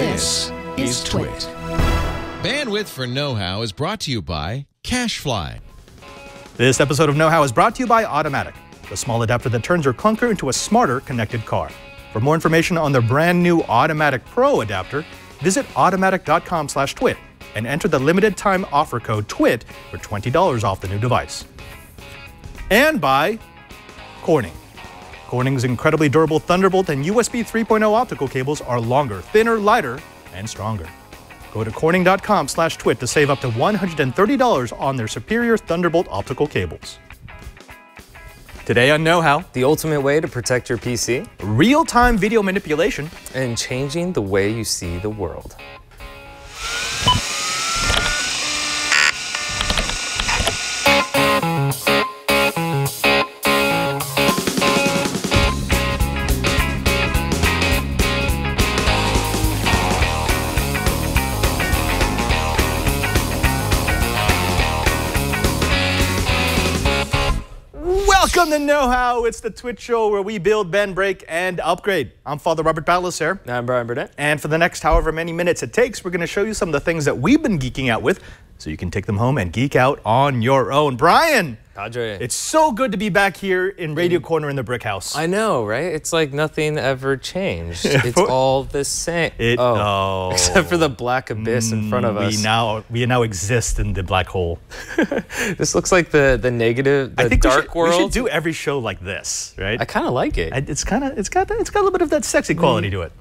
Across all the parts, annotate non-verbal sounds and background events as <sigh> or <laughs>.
This is Twit. Bandwidth for Know How is brought to you by CacheFly. This episode of Know How is brought to you by Automatic, the small adapter that turns your clunker into a smarter connected car. For more information on their brand new Automatic Pro adapter, visit automatic.com slash twit and enter the limited time offer code TWIT for $20 off the new device. And by Corning. Corning's incredibly durable Thunderbolt and USB 3.0 optical cables are longer, thinner, lighter, and stronger. Go to corning.com slash twit to save up to $130 on their superior Thunderbolt optical cables. Today on Know How, The ultimate way to protect your PC real-time video manipulation and changing the way you see the world. To Know How. It's the Twitch show where we build, bend, break, and upgrade. I'm Father Robert Ballas I'm Bryan Burnett. And for the next however many minutes it takes, we're going to show you some of the things that we've been geeking out with so you can take them home and geek out on your own. Bryan, Padre. it's so good to be back here in Radio mm. Corner in the Brick House. I know, right? It's like nothing ever changed. <laughs> It's all the same. It- oh, oh. <laughs> except for the black abyss in front of mm, us. we now we now exist in the black hole. <laughs> This looks like the the negative, the I think dark we should, world. we should do every show like this, right? I kind of like it. I- it's kind of it's got it's got a little bit of that sexy quality mm. to it.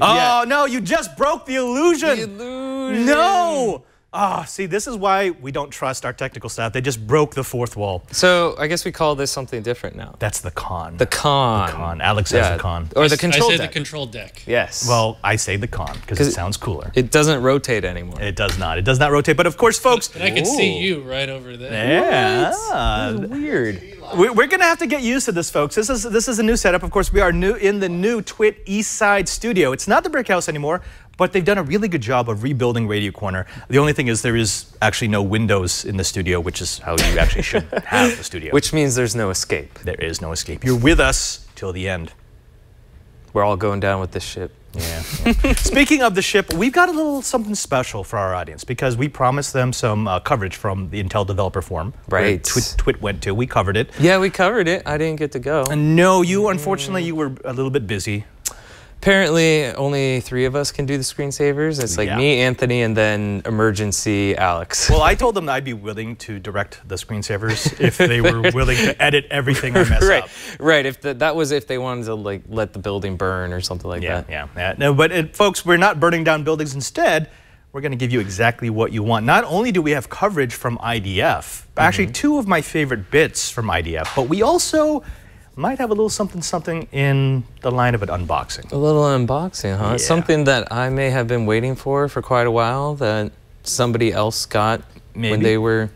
yeah. Oh no, you just broke the illusion. The illusion. No. Ah, see, this is why we don't trust our technical staff. They just broke the fourth wall. So I guess we call this something different now. That's the con. The con. The con. Alex has the con. Or the control deck. I control say deck. the control deck. yes. well, I say the con because it sounds cooler. it doesn't rotate anymore. It does not. It does not rotate. But of course, folks. But I can see you right over there. Yeah. Weird. We're gonna have to get used to this, folks. This is this is a new setup. Of course, we are new in the new Twit East Side studio. It's not the Brick House anymore, but they've done a really good job of rebuilding Radio Corner. The only thing is there is actually no windows in the studio, which is how you actually should <laughs> have the studio. Which means there's no escape. there is no escape. You're with us till the end. We're all going down with this ship. Yeah. yeah. <laughs> Speaking of the ship, we've got a little something special for our audience because we promised them some uh, coverage from the Intel Developer Forum. Right. Twit, Twit went to. We covered it. Yeah, we covered it. I didn't get to go. And no, you unfortunately you were a little bit busy. Apparently, only three of us can do the screensavers. It's like Yeah. me, Anthony, and then emergency Alex. Well, I told them I'd be willing to direct the screensavers if they were <laughs> willing to edit everything I mess right, up. right. If the, that was if they wanted to like let the building burn or something like Yeah, that. yeah, yeah. No, but it, folks, we're not burning down buildings. Instead, we're going to give you exactly what you want. Not only do we have coverage from IDF, actually Mm-hmm. two of my favorite bits from IDF, but we also might have a little something something in the line of an unboxing. A little unboxing, huh? Yeah. Something that I may have been waiting for for quite a while that somebody else got when they were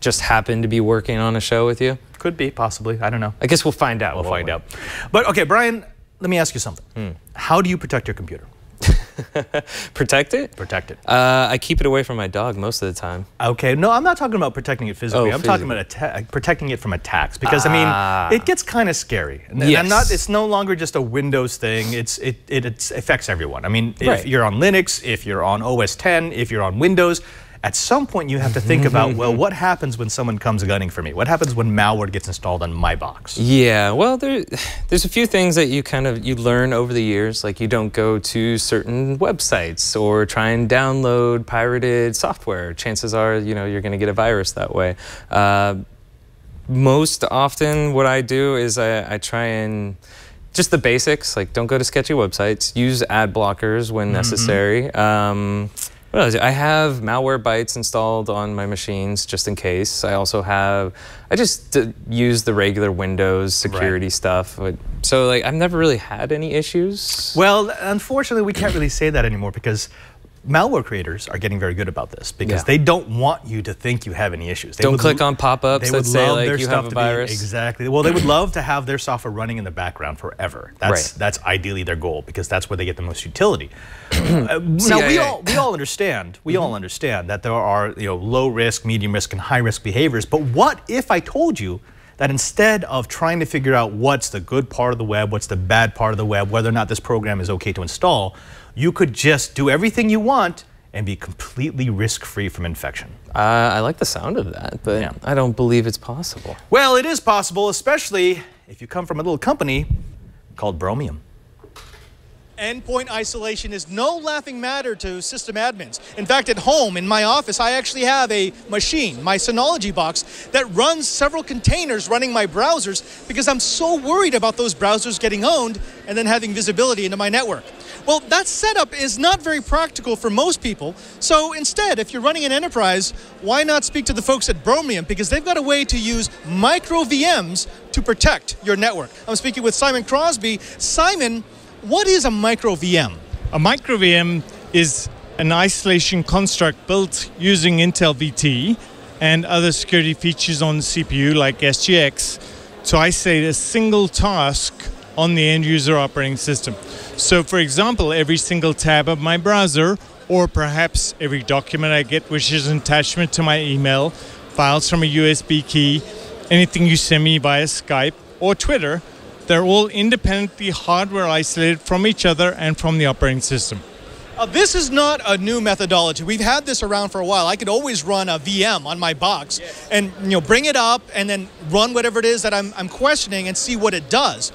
just happened to be working on a show with you. Could be, possibly. I don't know. I guess we'll find out. We'll won't find we? out. But okay, Bryan, let me ask you something. Hmm. How do you protect your computer? <laughs> Protect it. Protect it. Uh, I keep it away from my dog most of the time. Okay, no, I'm not talking about protecting it physically. Oh, I'm talking about protecting it from attacks because I Ah. mean, it gets kind of scary. And and I'm not. Yes. It's no longer just a Windows thing. It's it it affects everyone. I mean, if Right. you're on Linux, if you're on OS 10, if you're on Windows. At some point, you have to think about, <laughs> well, what happens when someone comes gunning for me? What happens when malware gets installed on my box? Yeah, well, there, there's a few things that you kind of you learn over the years. Like you don't go to certain websites or try and download pirated software. Chances are, you know, you're going to get a virus that way. Uh, most often, what I do is I, I try and just the basics, like don't go to sketchy websites. Use ad blockers when necessary. Um, what else? I have Malwarebytes installed on my machines just in case. I also have, I just use the regular Windows security stuff. So like I've never really had any issues. Well, unfortunately, we can't really say that anymore because malware creators are getting very good about this because Yeah. they don't want you to think you have any issues. They Don't would click on pop-ups They that would say, like, their you stuff have a to virus. Be, exactly. Well, they would love to have their software running in the background forever. That's Right. that's ideally their goal because that's where they get the most utility. <clears throat> Uh, now we all we all understand we all understand that there are you know low risk, medium risk, and high risk behaviors. But what if I told you that instead of trying to figure out what's the good part of the web, what's the bad part of the web, whether or not this program is okay to install, you could just do everything you want and be completely risk-free from infection. Uh, I like the sound of that, but Yeah. I don't believe it's possible. Well, it is possible, especially if you come from a little company called Bromium. Endpoint isolation is no laughing matter to system admins. In fact, at home, in my office, I actually have a machine, my Synology box, that runs several containers running my browsers because I'm so worried about those browsers getting owned and then having visibility into my network. Well, that setup is not very practical for most people. So instead, if you're running an enterprise, why not speak to the folks at Bromium because they've got a way to use micro VMs to protect your network. I'm speaking with Simon Crosby. Simon, what is a micro VM? A micro VM is an isolation construct built using Intel VT and other security features on CPU like SGX to isolate a single task on the end user operating system. So, for example, every single tab of my browser, or perhaps every document I get, which is an attachment to my email, files from a USB key, anything you send me via Skype or Twitter, they're all independently hardware isolated from each other and from the operating system. Uh, this is not a new methodology. We've had this around for a while. I could always run a VM on my box and you know bring it up and then run whatever it is that I'm, I'm questioning and see what it does.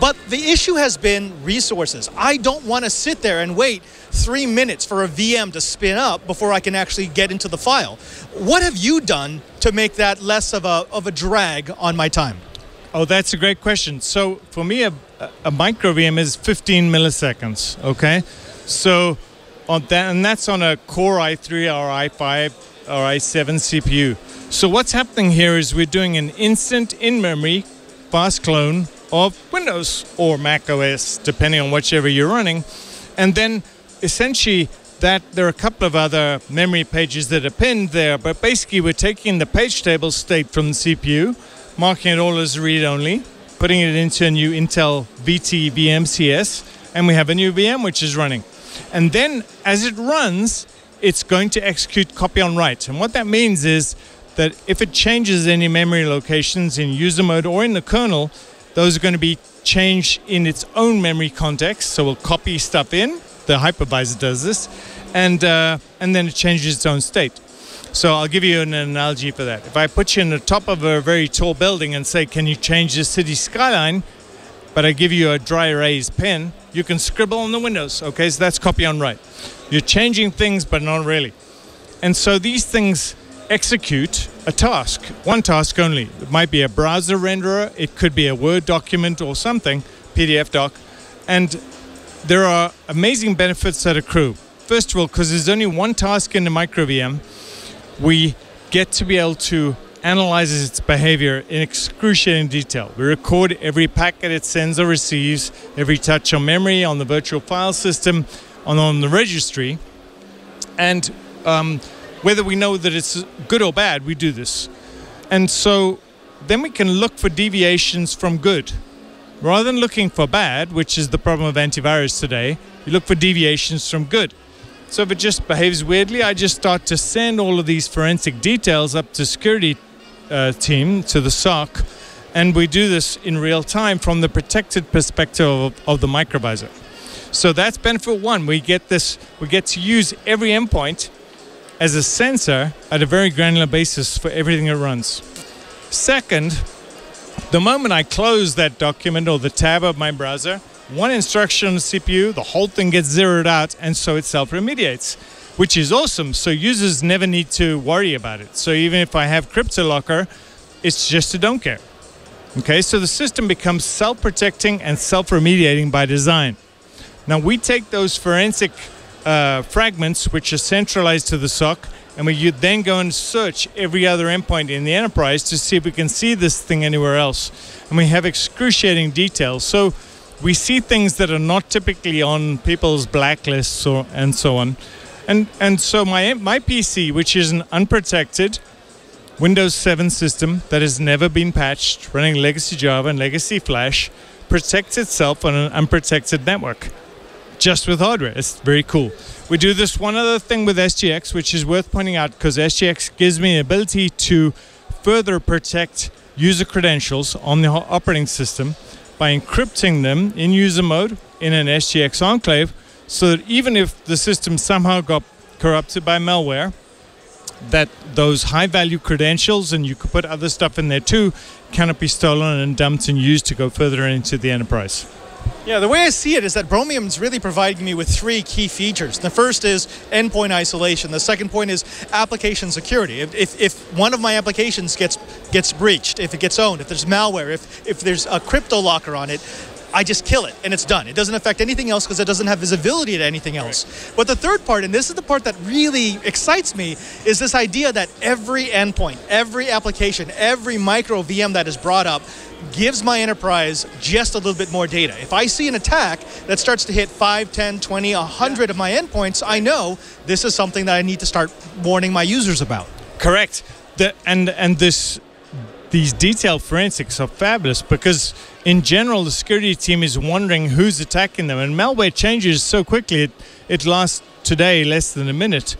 But the issue has been resources. I don't want to sit there and wait three minutes for a VM to spin up before I can actually get into the file. What have you done to make that less of a, of a drag on my time? Oh, that's a great question. So for me, a, a micro VM is 15 milliseconds. Okay, so on that, and that's on a Core i3 or i5 or i7 CPU. So what's happening here is we're doing an instant in-memory fast clone of Windows or Mac OS, depending on whichever you're running, and then essentially that there are a couple of other memory pages that are pinned there, but basically we're taking the page table state from the CPU, marking it all as read only, putting it into a new Intel VT VMCS, and we have a new VM which is running. And then as it runs, it's going to execute copy on write. And what that means is that if it changes any memory locations in user mode or in the kernel, those are going to be changed in its own memory context. So we'll copy stuff in. The hypervisor does this, and uh, and then it changes its own state. So I'll give you an analogy for that. If I put you in the top of a very tall building and say, "Can you change the city skyline?" but I give you a dry erase pen, you can scribble on the windows. Okay, so that's copy on write. You're changing things, but not really. And so these things execute a task, one task only. It might be a browser renderer, it could be a Word document or something, PDF doc. And there are amazing benefits that accrue. First of all, because there's only one task in the micro VM, we get to be able to analyze its behavior in excruciating detail. We record every packet it sends or receives, every touch on memory, on the virtual file system, on, on the registry. And um, whether we know that it's good or bad, we do this. And so then we can look for deviations from good. Rather than looking for bad, which is the problem of antivirus today, you look for deviations from good. So if it just behaves weirdly, I just start to send all of these forensic details up to security uh, team, to the SOC, and we do this in real time from the protected perspective of, of the microvisor. So that's benefit one. We get this. We get to use every endpoint as a sensor at a very granular basis for everything it runs. Second, the moment I close that document or the tab of my browser, one instruction on the CPU, the whole thing gets zeroed out, and so it self remediates, which is awesome. So users never need to worry about it. So even if I have CryptoLocker, it's just a don't care. Okay, so the system becomes self protecting and self remediating by design. Now we take those forensic uh, fragments, which are centralized to the SOC, and we then go and search every other endpoint in the enterprise to see if we can see this thing anywhere else. And we have excruciating details. So we see things that are not typically on people's blacklists or and so on. And and so my my PC, which is an unprotected Windows 7 system that has never been patched, running legacy Java and legacy Flash, protects itself on an unprotected network just with hardware. It's very cool. We do this one other thing with SGX, which is worth pointing out because SGX gives me the ability to further protect user credentials on the operating system by encrypting them in user mode in an SGX enclave so that even if the system somehow got corrupted by malware, that those high value credentials, and you could put other stuff in there too, cannot be stolen and dumped and used to go further into the enterprise. Yeah, the way I see it is that Bromium is really providing me with three key features. The first is endpoint isolation. The second point is application security. If, if, if one of my applications gets gets breached, if it gets owned, if there's malware, if, if there's a crypto locker on it, I just kill it and it's done. It doesn't affect anything else because it doesn't have visibility to anything else. But the third part, and this is the part that really excites me, is this idea that every endpoint, every application, every micro VM that is brought up gives my enterprise just a little bit more data. If I see an attack that starts to hit 5, 10, 20, 100 of my endpoints, I know this is something that I need to start warning my users about. Correct. The, and and this these detailed forensics are fabulous because in general the security team is wondering who's attacking them and malware changes so quickly it, it lasts today less than a minute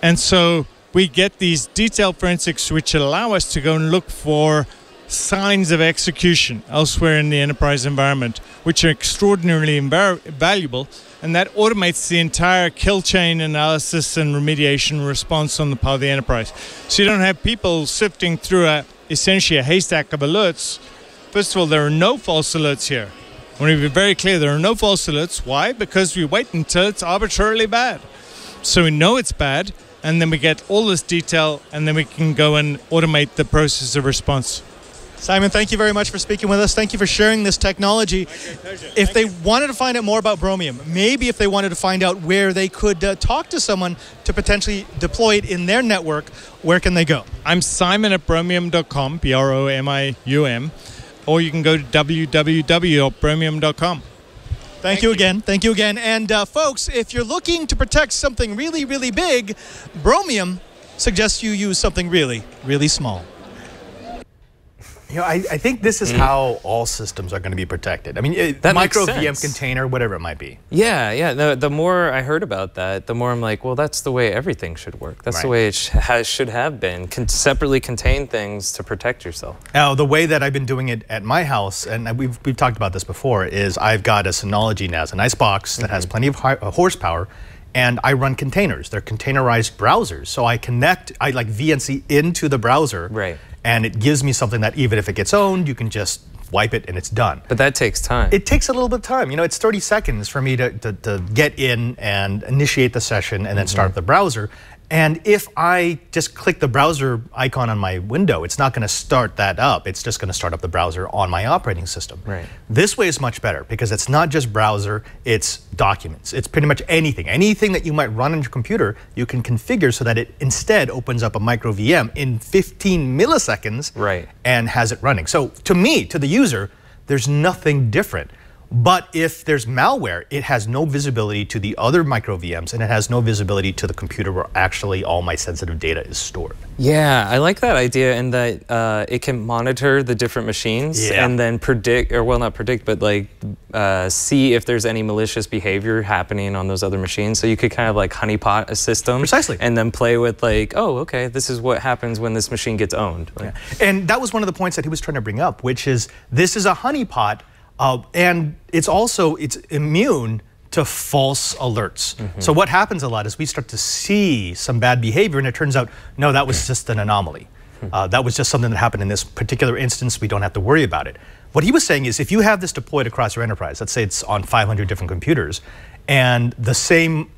and so we get these detailed forensics which allow us to go and look for signs of execution elsewhere in the enterprise environment which are extraordinarily invar- valuable and that automates the entire kill chain analysis and remediation response on the part of the enterprise so you don't have people sifting through a essentially a haystack of alerts. First of all, there are no false alerts here. I want to be very clear there are no false alerts. Why? Because we wait until it's arbitrarily bad. So we know it's bad, and then we get all this detail, and then we can go and automate the process of response. Simon, thank you very much for speaking with us. Thank you for sharing this technology. If they wanted to find out more about Bromium, maybe if they wanted to find out where they could uh, talk to someone to potentially deploy it in their network, where can they go? I'm Simon at bromium.com, B R O M I U M, or you can go to www.bromium.com. Thank, you again. Thank you again. And uh, folks, if you're looking to protect something really, really big, Bromium suggests you use something really, really small. You know, I, I think this is how all systems are going to be protected. I mean, it, That micro VM container, whatever it might be. Yeah, yeah. The, the more I heard about that, the more I'm like, well, that's the way everything should work. That's the way it sh- has, should have been. Con- separately contain things to protect yourself. Now, the way that I've been doing it at my house, and we've, we've talked about this before, is I've got a Synology NAS, a nice box that has plenty of uh, horsepower, and I run containers. They're containerized browsers. So I connect, I like VNC into the browser, Right. And it gives me something that even if it gets owned, you can just wipe it and it's done. But that takes time. It takes a little bit of time. You know, it's 30 seconds for me to, to, to get in and initiate the session and then start Mm-hmm. the browser. And if I just click the browser icon on my window, it's not going to start that up. It's just going to start up the browser on my operating system. Right. This way is much better because it's not just browser, it's documents. It's pretty much anything. Anything that you might run on your computer, you can configure so that it instead opens up a micro VM in 15 milliseconds Right. and has it running. So to me, to the user, there's nothing different. But if there's malware, it has no visibility to the other micro VMs and it has no visibility to the computer where actually all my sensitive data is stored. Yeah, I like that idea in that uh, it can monitor the different machines Yeah. and then predict, or well, not predict, but like uh, see if there's any malicious behavior happening on those other machines. So you could kind of like honeypot a system. Precisely. And then play with like, oh, okay, this is what happens when this machine gets owned. Like, And that was one of the points that he was trying to bring up, which is this is a honeypot, uh, and it's also it's immune to false alerts. So what happens a lot is we start to see some bad behavior, and it turns out no, that was just an anomaly. Uh, that was just something that happened in this particular instance. We don't have to worry about it. What he was saying is, if you have this deployed across your enterprise, let's say it's on 500 different computers, and the same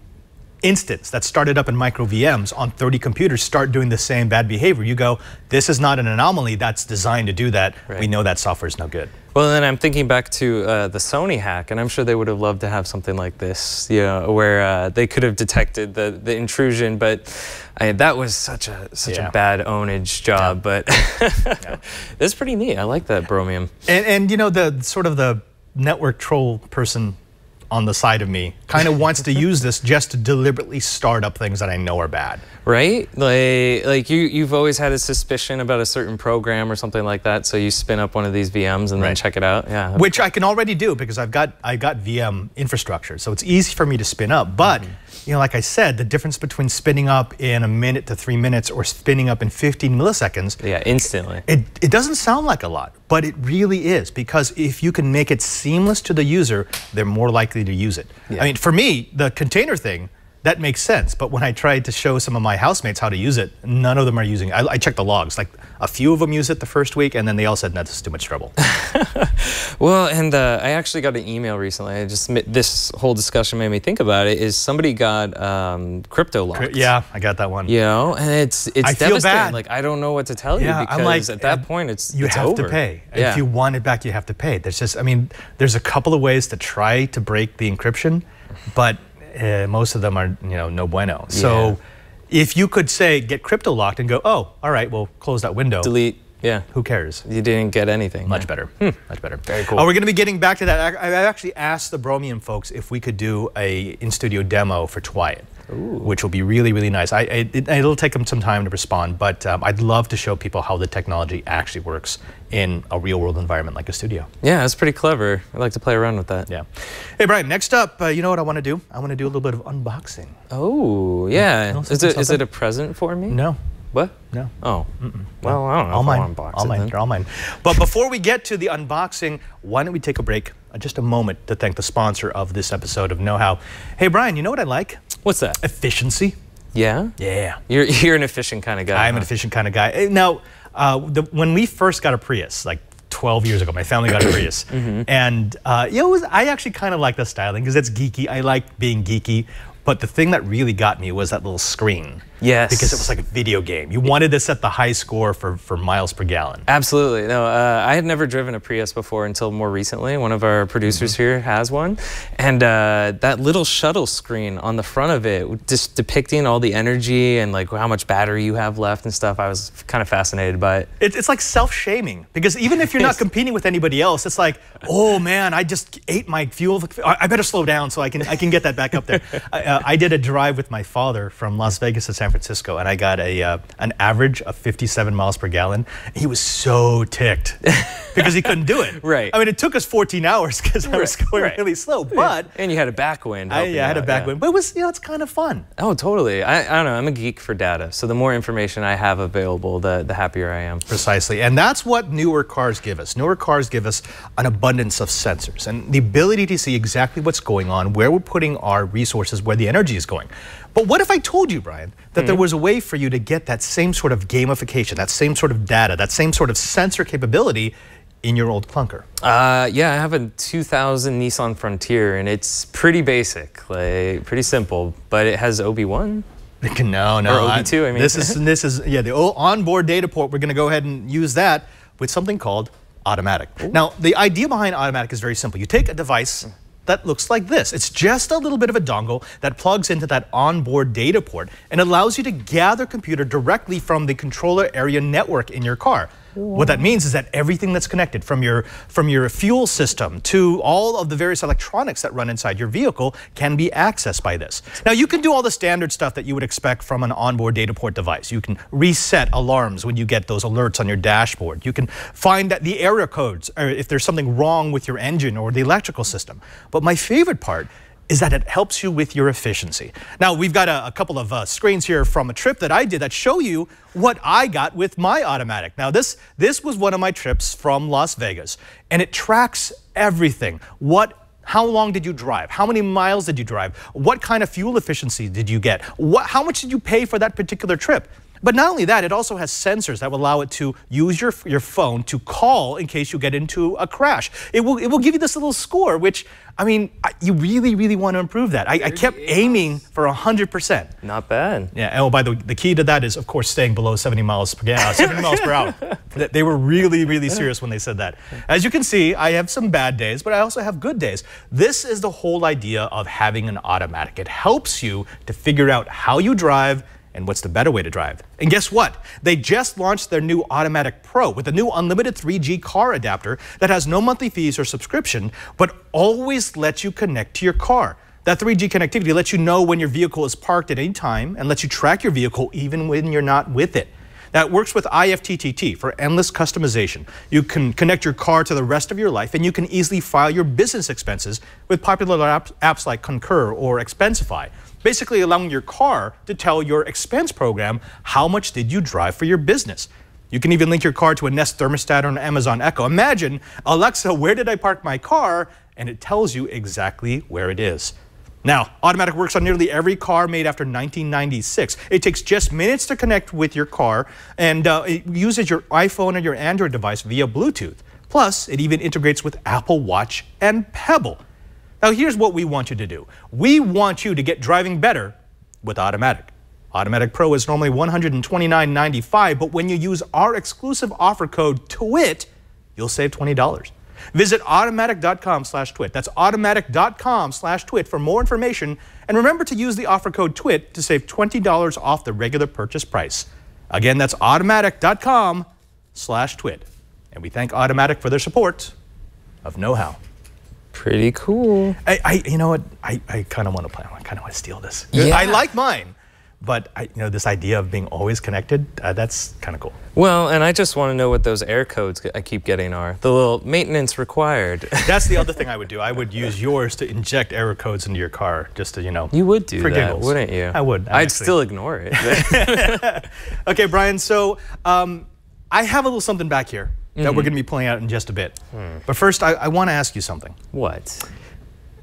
instance that started up in micro VMs on 30 computers start doing the same bad behavior, you go, this is not an anomaly that's designed to do that. We know that software is no good. Well, then I'm thinking back to uh, the Sony hack, and I'm sure they would have loved to have something like this, you know, where uh, they could have detected the, the intrusion, but I, that was such a such Yeah. a bad ownage job. But <laughs> that's pretty neat. I like that bromium. And, and you know, the sort of the network troll person on the side of me kind of <laughs> wants to use this just to deliberately start up things that I know are bad. Right? Like, like you, you've always had a suspicion about a certain program or something like that, so you spin up one of these VMs and then check it out. Yeah. which I can already do because I've got I've got VM infrastructure, so it's easy for me to spin up. But mm-hmm. You know, like I said, the difference between spinning up in a minute to three minutes or spinning up in 15 milliseconds, Yeah, instantly. it, it doesn't sound like a lot, but it really is because if you can make it seamless to the user, they're more likely to use it. Yeah. I mean, for me, the container thing, that makes sense. But when I tried to show some of my housemates how to use it, none of them are using it. I, I checked the logs. Like a few of them use it the first week, and then they all said, that's too much trouble. <laughs> Well, and uh, I actually got an email recently. I just this whole discussion made me think about it. Is somebody got um, crypto locked? yeah, I got that one. You know, and it's it's I feel devastating. bad. Like I don't know what to tell you Yeah, because I'm like, at that uh, point it's you it's have over. to pay. Yeah. If you want it back, you have to pay. There's just, I mean, there's a couple of ways to try to break the encryption, but uh, most of them are, you know, no bueno. So if you could say get crypto locked and go, oh, all right, well, close that window. delete. Yeah, Who cares? you didn't get anything. Much yeah. better. Much better. Very cool. Oh, we're going to be getting back to that. I, I actually asked the Bromium folks if we could do a in-studio demo for TWiET, which will be really, really nice. I, it, it'll take them some time to respond, but um, I'd love to show people how the technology actually works in a real-world environment like a studio. Yeah, that's pretty clever. I like to play around with that. Yeah. Hey, Bryan. Next up, uh, you know what I want to do? I want to do a little bit of unboxing. Oh, yeah. Is it is it a present for me? No. What? No. Oh. Well, I don't know. All mine. All it mine. They're all mine. But before we get to the unboxing, why don't we take a break, uh, just a moment, to thank the sponsor of this episode of Know How. Hey, Bryan. You know what I like? What's that? Efficiency. Yeah. Yeah. You're you're an efficient kind of guy. I'm an efficient kind of guy. Eh, Now, uh, the, when we first got a Prius, like 12 years ago, my family got a <coughs> Prius, Mm-hmm. and uh, you know, it was, I actually kind of like the styling because it's geeky. I like being geeky. But the thing that really got me was that little screen. Yes. Because it was like a video game. You wanted to set the high score for, for miles per gallon. Absolutely. No, uh, I had never driven a Prius before until more recently. One of our producers Mm-hmm. here has one. And uh, that little shuttle screen on the front of it, just depicting all the energy and like how much battery you have left and stuff, I was kind of fascinated by it. It, it's like self-shaming because even if you're not <laughs> competing with anybody else, it's like, oh man, I just ate my fuel. I, I better slow down so I can I can get that back up there. <laughs> I, uh, I did a drive with my father from Las Vegas to San Francisco, and I got a uh, an average of 57 miles per gallon. He was so ticked <laughs> because he couldn't do it. Right. I mean, it took us 14 hours because I was going right. really slow, but. And you had a backwind. I, yeah, I had a out, backwind, but it was, you know, it's kind of fun. Oh, totally. I, I don't know. I'm a geek for data. So the more information I have available, the, the happier I am. Precisely. And that's what newer cars give us. Newer cars give us an abundance of sensors and the ability to see exactly what's going on, where we're putting our resources, where the energy is going. But what if I told you, Bryan, that there was a way for you to get that same sort of gamification, that same sort of data, that same sort of sensor capability in your old clunker? Uh, yeah, I have a 2000 Nissan Frontier, and it's pretty basic, like pretty simple, but it has OB1. <laughs> No, no. Or OB2, I mean. This is <laughs> this is yeah the onboard data port. We're going to go ahead and use that with something called automatic. Now, the idea behind automatic is very simple. You take a device that looks like this. It's just a little bit of a dongle that plugs into that onboard data port and allows you to gather computer directly from the controller area network in your car. What that means is that everything that's connected from your from your fuel system to all of the various electronics that run inside your vehicle can be accessed by this. Now you can do all the standard stuff that you would expect from an onboard data port device. You can reset alarms when you get those alerts on your dashboard. You can find that the error codes or if there's something wrong with your engine or the electrical system. But my favorite part is that it helps you with your efficiency. Now, we've got a, a couple of uh, screens here from a trip that I did that show you what I got with my automatic. Now, this, this was one of my trips from Las Vegas, and it tracks everything. What how long did you drive? How many miles did you drive? What kind of fuel efficiency did you get? What, how much did you pay for that particular trip? But not only that, it also has sensors that will allow it to use your, your phone to call in case you get into a crash. It will, it will give you this little score, which, I mean, I, you really, really want to improve that. I, I kept aiming for 100%. Not bad. Yeah, and oh, by the way, the key to that is, of course, staying below 70 miles per gallon, <laughs> 70 miles per hour. They were really, really serious when they said that. As you can see, I have some bad days, but I also have good days. This is the whole idea of having an automatic. It helps you to figure out how you drive and what's the better way to drive. And guess what? They just launched their new Automatic Pro with a new unlimited 3G car adapter that has no monthly fees or subscription, but always lets you connect to your car. That 3G connectivity lets you know when your vehicle is parked at any time and lets you track your vehicle even when you're not with it. that works with IFTTT for endless customization. You can connect your car to the rest of your life, and you can easily file your business expenses with popular apps, like Concur or Expensify basically allowing your car to tell your expense program how much did you drive for your business. You can even link your car to a Nest thermostat or an Amazon Echo. Imagine, Alexa, where did I park my car? And it tells you exactly where it is. Now, Automatic works on nearly every car made after 1996. It takes just minutes to connect with your car, and uh, it uses your iPhone or your Android device via Bluetooth. Plus, it even integrates with Apple Watch and Pebble. Now, here's what we want you to do we want you to get driving better with Automatic. Automatic Pro is normally $129.95, but when you use our exclusive offer code TWIT, you'll save $20. Visit automatic.com slash twit. That's automatic.com slash twit for more information. And remember to use the offer code TWIT to save $20 off the regular purchase price. Again, that's automatic.com slash twit. And we thank Automatic for their support of Know How. Pretty cool. I, I you know what? I, I kind of want to play. I kind of want to steal this. Yeah. I like mine, but I, you know this idea of being always connected. Uh, that's kind of cool. Well, and I just want to know what those error codes I keep getting are. The little maintenance required. <laughs> That's the other thing I would do. I would use yours to inject error codes into your car, just to you know. You would do for that, giggles. wouldn't you? I would. I'd actually. still ignore it. <laughs> <laughs> Okay, Bryan. So um, I have a little something back here that we're going to be pulling out in just a bit. But first, I, I want to ask you something. what?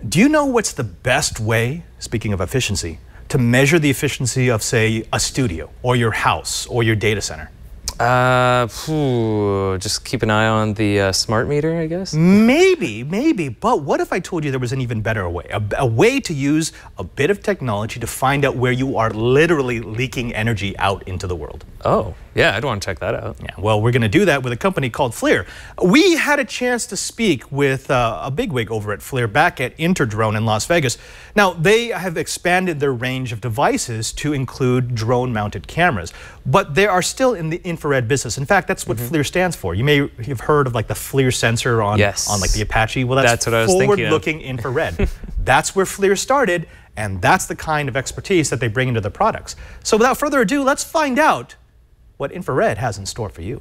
Do you know what's the best way, speaking of efficiency, to measure the efficiency of, say, a studio or your house or your data center? Uh, phew, just keep an eye on the uh, smart meter, I guess. Maybe, maybe. But what if I told you there was an even better way? A, a way to use a bit of technology to find out where you are literally leaking energy out into the world. Oh, yeah, I'd want to check that out. Yeah, well, we're going to do that with a company called FLIR. We had a chance to speak with uh, a bigwig over at FLIR back at Interdrone in Las Vegas. Now, they have expanded their range of devices to include drone mounted cameras, but they are still in the infrared business. In fact, that's what FLIR stands for. You may have heard of like the FLIR sensor on, Yes. on like the Apache. Well, that's, That's what I was forward looking infrared. <laughs> that's where FLIR started, and that's the kind of expertise that they bring into their products. So, without further ado, let's find out what infrared has in store for you.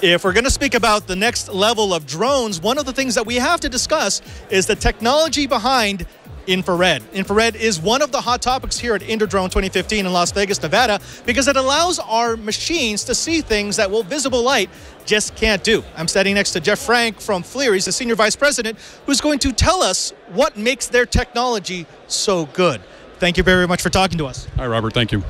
If we're going to speak about the next level of drones, one of the things that we have to discuss is the technology behind infrared. Infrared is one of the hot topics here at Interdrone 2015 in Las Vegas, Nevada, because it allows our machines to see things that well, visible light just can't do. I'm standing next to Jeff Frank from FLIR. He's the senior vice president who's going to tell us what makes their technology so good. Thank you very much for talking to us. Hi, Robert. Thank you.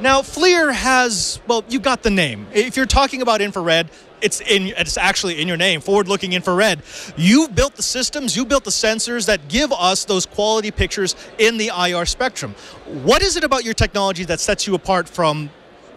Now, FLIR has, well, you got the name. If you're talking about infrared, it's in it's actually in your name, forward-looking infrared. You've built the systems, you built the sensors that give us those quality pictures in the IR spectrum. What is it about your technology that sets you apart from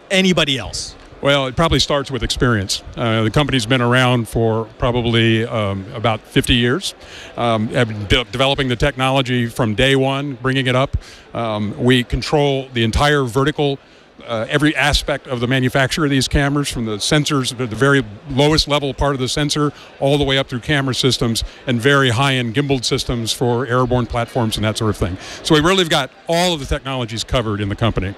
anybody else? Well, it probably starts with experience. Uh, the company's been around for probably um, about 50 years. Um, de- developing the technology from day one, bringing it up. Um, we control the entire vertical, uh, every aspect of the manufacture of these cameras, from the sensors, to the very lowest level part of the sensor, all the way up through camera systems and very high-end gimbaled systems for airborne platforms and that sort of thing. So we really have got all of the technologies covered in the company.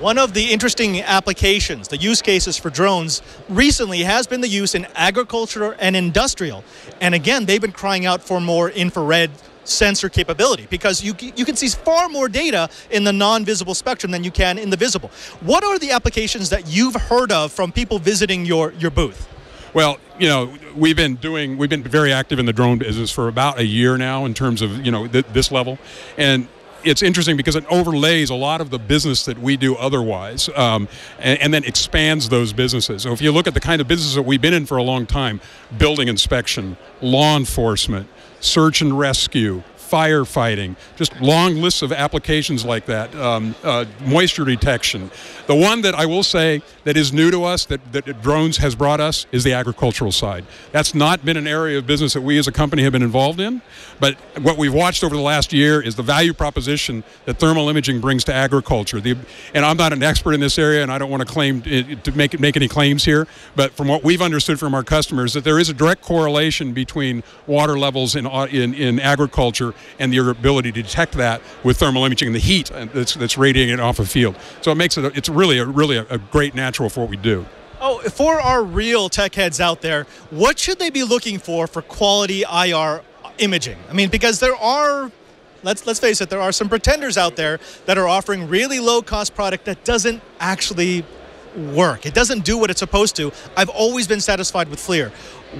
One of the interesting applications, the use cases for drones recently has been the use in agriculture and industrial. And again, they've been crying out for more infrared sensor capability because you, you can see far more data in the non-visible spectrum than you can in the visible. What are the applications that you've heard of from people visiting your, your booth? Well, you know, we've been doing, we've been very active in the drone business for about a year now in terms of, you know, th- this level. And it's interesting because it overlays a lot of the business that we do otherwise um, and, and then expands those businesses. So if you look at the kind of business that we've been in for a long time building inspection, law enforcement, search and rescue, firefighting, just long lists of applications like that, um, uh, moisture detection. The one that I will say that is new to us, that, that drones has brought us, is the agricultural side. That's not been an area of business that we as a company have been involved in, but what we've watched over the last year is the value proposition that thermal imaging brings to agriculture. The, and I'm not an expert in this area, and I don't want to claim to make, make any claims here, but from what we've understood from our customers, that there is a direct correlation between water levels in, in, in agriculture and your ability to detect that with thermal imaging and the heat that's, that's radiating off a field. So it makes it, a, it's really, a, really a, a great natural for what we do. Oh, for our real tech heads out there, what should they be looking for for quality IR imaging? I mean, because there are let's let's face it, there are some pretenders out there that are offering really low cost product that doesn't actually work. It doesn't do what it's supposed to. I've always been satisfied with FLIR.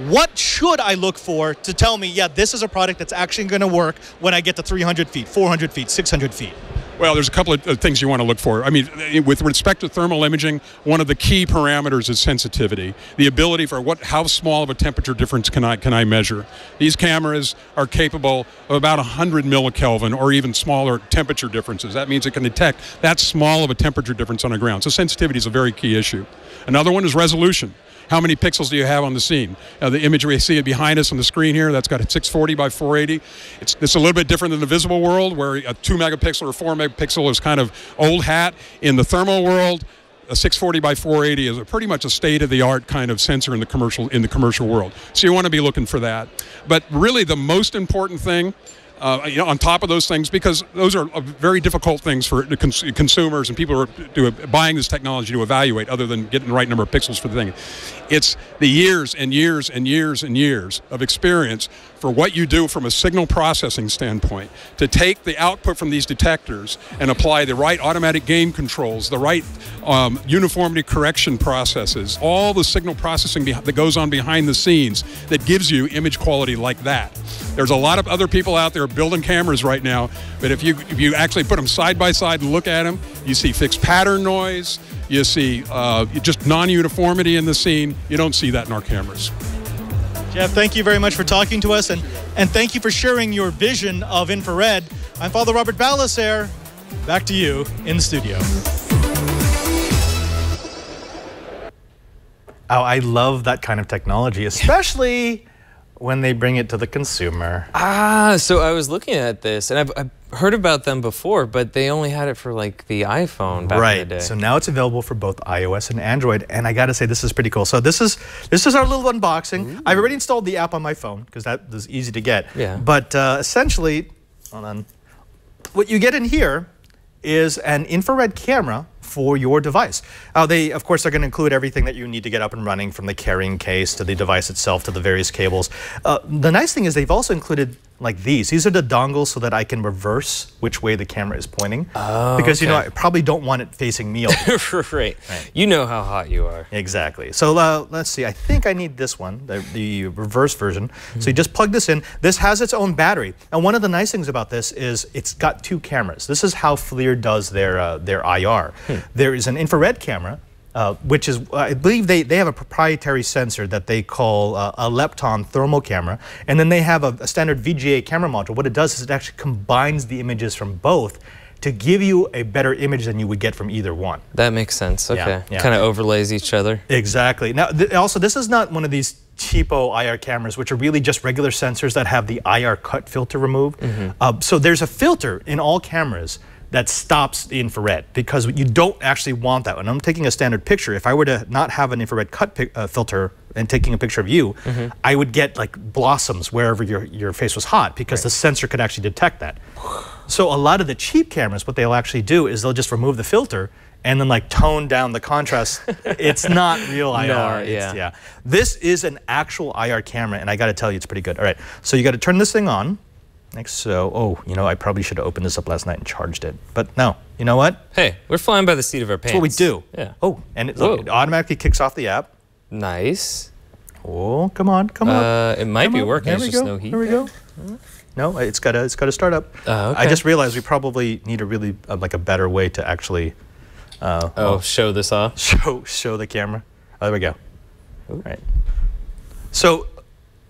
What should I look for to tell me, yeah, this is a product that's actually going to work when I get to 300 feet, 400 feet, 600 feet? Well, there's a couple of uh, things you want to look for. I mean, uh, with respect to thermal imaging, one of the key parameters is sensitivity, the ability for what, how small of a temperature difference can I can I measure. These cameras are capable of about 100 millikelvin or even smaller temperature differences. That means it can detect that small of a temperature difference on the ground. So sensitivity is a very key issue. Another one is resolution how many pixels do you have on the scene? Uh, the image we see behind us on the screen here, that's got a 640 by 480. It's, it's a little bit different than the visible world where a 2 megapixel or 4 megapixel is kind of old hat. In the thermal world, a 640 by 480 is a pretty much a state of the art kind of sensor in the commercial in the commercial world. So you want to be looking for that. But really the most important thing uh, you know, on top of those things, because those are very difficult things for cons- consumers and people who are buying this technology to evaluate, other than getting the right number of pixels for the thing. It's the years and years and years and years of experience for what you do from a signal processing standpoint to take the output from these detectors and apply the right automatic gain controls, the right um, uniformity correction processes, all the signal processing that goes on behind the scenes that gives you image quality like that. There's a lot of other people out there building cameras right now, but if you if you actually put them side by side and look at them, you see fixed pattern noise, you see uh, just non-uniformity in the scene. You don't see that in our cameras. Jeff, thank you very much for talking to us, and, and thank you for sharing your vision of infrared. I'm Father Robert Ballecer. Back to you in the studio. Oh, I love that kind of technology, especially when they bring it to the consumer. Ah, so I was looking at this, and I've, I've heard about them before, but they only had it for like the iPhone back right. in the day. So now it's available for both iOS and Android, and I got to say this is pretty cool. So this is this is our little unboxing. Ooh. I've already installed the app on my phone because that is easy to get. Yeah. But uh, essentially, hold on. What you get in here is an infrared camera for your device. Uh, they, of course, are going to include everything that you need to get up and running from the carrying case to the device itself to the various cables. Uh, the nice thing is they've also included like these. These are the dongles so that I can reverse which way the camera is pointing. Oh, because okay. you know I probably don't want it facing me. <laughs> right. right. You know how hot you are. Exactly. So uh, let's see. I think I need this one, the, the reverse version. Mm -hmm. So you just plug this in. This has its own battery, and one of the nice things about this is it's got two cameras. This is how FLIR does their uh, their IR. Hmm. There is an infrared camera uh, which is, uh, I believe they, they have a proprietary sensor that they call uh, a Lepton thermal camera. And then they have a, a, standard VGA camera module. What it does is it actually combines the images from both to give you a better image than you would get from either one. That makes sense. Okay. Yeah, yeah. Kind of overlays each other. Exactly. Now, th also, this is not one of these cheapo IR cameras, which are really just regular sensors that have the IR cut filter removed. Mm -hmm. so there's a filter in all cameras that stops the infrared because you don't actually want that. When I'm taking a standard picture, if I were to not have an infrared cut uh, filter and taking a picture of you, mm -hmm. I would get like blossoms wherever your, your face was hot because right. the sensor could actually detect that. So a lot of the cheap cameras, what they'll actually do is they'll just remove the filter and then like tone down the contrast. it's not real IR. <laughs> No, yeah. yeah. This is an actual IR camera, and I got to tell you, it's pretty good. All right, so you got to turn this thing on. Next, so, oh, you know, I probably should have opened this up last night and charged it. But no, you know what? Hey, we're flying by the seat of our pants. That's what we do. Yeah. Oh, and it, look, it automatically kicks off the app. Nice. Oh, come on, come on. Uh, it might come be on. working. There we go. no heat. There we go. No, it's got to it's got to start up. Uh, okay. I just realized we probably need a really uh, like a better way to actually. Uh, oh, well, show this off. <laughs> Show show the camera. Oh, there we go. Ooh. All right. So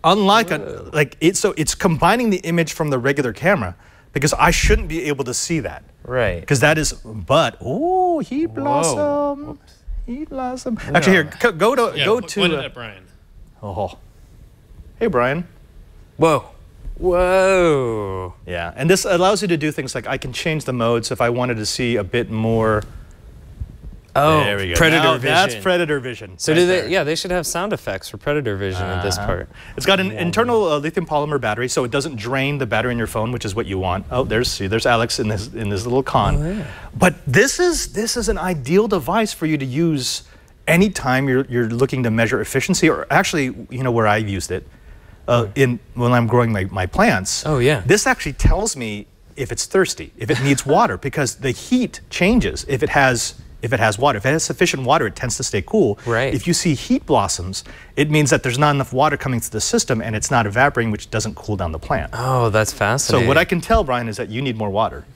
unlike a, like it, so it's combining the image from the regular camera because I shouldn't be able to see that. Right. Because that is, but oh, heat blossom, heat blossom. Actually, here, c- go to Yeah, go po- to. point it uh, at Bryan. oh, hey Bryan. Whoa. Whoa. Yeah, and this allows you to do things like I can change the modes if I wanted to see a bit more. Oh, there we go. predator Now vision. That's predator vision. so right do they? there. Yeah, they should have sound effects for predator vision at this part. It's got an internal uh, lithium polymer battery, so it doesn't drain the battery in your phone, which is what you want. Oh, there's see, there's Alex in this in this little con. But this is this is an ideal device for you to use anytime you're you're looking to measure efficiency, or actually, you know, where I've used it uh, in when I'm growing my, my plants. Oh, yeah. This actually tells me if it's thirsty, if it needs water, because the heat changes if it has. If it has water, if it has sufficient water, it tends to stay cool. Right. If you see heat blossoms, it means that there's not enough water coming to the system and it's not evaporating, which doesn't cool down the plant. Oh, that's fascinating. So what I can tell, Bryan, is that you need more water. <laughs>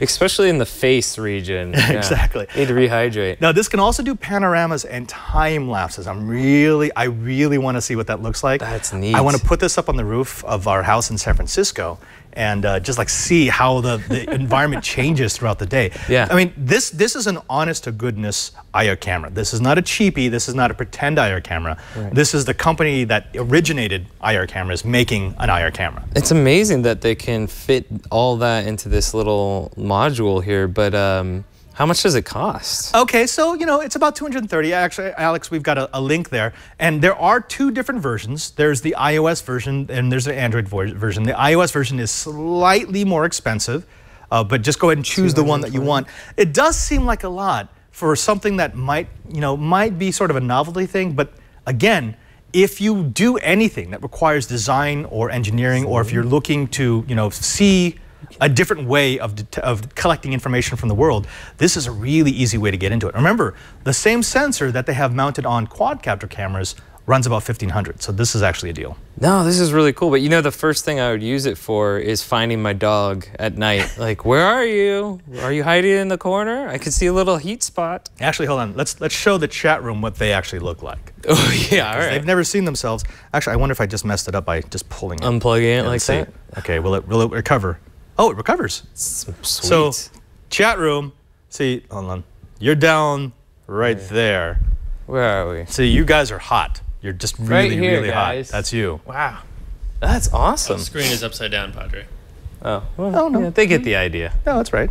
especially in the face region. <laughs> Yeah. Exactly. Need to rehydrate. now, this can also do panoramas and time lapses. I'm really, I really want to see what that looks like. That's neat. I want to put this up on the roof of our house in San Francisco and uh, just like see how the, the <laughs> environment changes throughout the day. Yeah. I mean, this this is an honest to goodness IR camera. This is not a cheapie. This is not a pretend IR camera. This is the company that originated IR cameras making an IR camera. It's amazing that they can fit all that into this little module here, but um, how much does it cost? Okay, so you know it's about 230. Actually, Alex, we've got a, a link there, and there are two different versions. There's the iOS version and there's the Android version. The iOS version is slightly more expensive, uh, but just go ahead and choose the one that you want. It does seem like a lot for something that might you know might be sort of a novelty thing, but again. If you do anything that requires design or engineering, or if you're looking to, you know, see a different way of, of collecting information from the world, this is a really easy way to get into it. Remember, the same sensor that they have mounted on quadcopter cameras runs about 1500, so this is actually a deal. No, this is really cool. But you know, the first thing I would use it for is finding my dog at night. <laughs> Like, where are you? Are you hiding in the corner? I could see a little heat spot. Actually, hold on. Let's let's show the chat room what they actually look like. <laughs> Oh yeah, all right. They've never seen themselves. Actually, I wonder if I just messed it up by just pulling it. Unplugging it like that. Okay, will it will it recover? Oh, it recovers. Sweet. So, chat room. See, hold on. You're down right there. where are we? See, you guys are hot. You're just really, Right here, really guys. hot. That's you. Wow, that's awesome. The screen is upside down, Padre. Oh, well, Oh, no. yeah, they get hmm. the idea. No, that's right.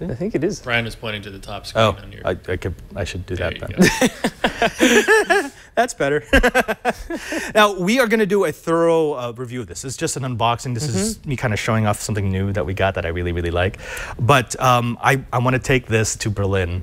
I think it is. Bryan was pointing to the top screen Oh, on your. I, I could, I should do there that you then. go. <laughs> <laughs> That's better. <laughs> now we are going to do a thorough uh, review of this. It's just an unboxing. This is me kind of showing off something new that we got that I really, really like. But um, I, I want to take this to Berlin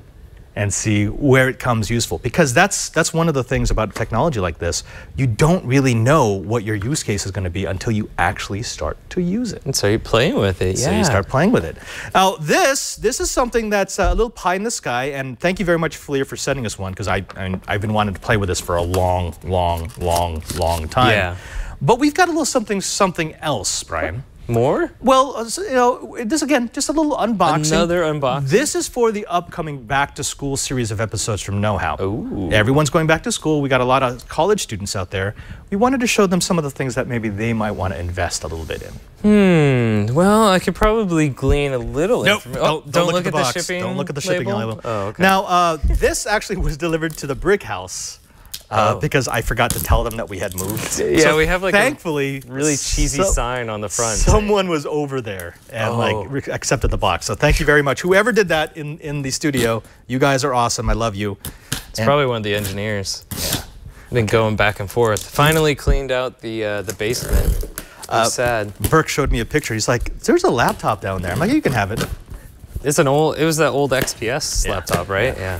and see where it comes useful because that's that's one of the things about technology like this. You don't really know what your use case is going to be until you actually start to use it. And so you're playing with it. yeah. So you start playing with it. Now this this is something that's a little pie in the sky, and thank you very much, FLIR, for sending us one because I, I I've been wanting to play with this for a long, long, long, long time. Yeah. But we've got a little something something else, Bryan. More? Well, uh, you know, this again, just a little unboxing. Another unboxing? This is for the upcoming back to school series of episodes from Know How. Ooh. Everyone's going back to school. We got a lot of college students out there. We wanted to show them some of the things that maybe they might want to invest a little bit in. Hmm. Well, I could probably glean a little. Nope. informa- don't, Oh, don't look, look at the, box. shipping. Don't look at the shipping label. Oh, okay. Now, uh, this actually was delivered to the brick house uh, Oh. because I forgot to tell them that we had moved. <laughs> Yeah, we have, like, a thankfully really cheesy so- sign on the front. Someone was over there and Oh. like accepted the box. So thank you very much. Whoever did that in, in the studio, you guys are awesome. I love you. It's probably one of the engineers. Yeah. Been going back and forth. Finally cleaned out the uh, the basement. Uh, sad. Burke showed me a picture. He's like, "There's a laptop down there." I'm like, "You can have it." It's an old. It was that old XPS Yeah. laptop, right? Yeah.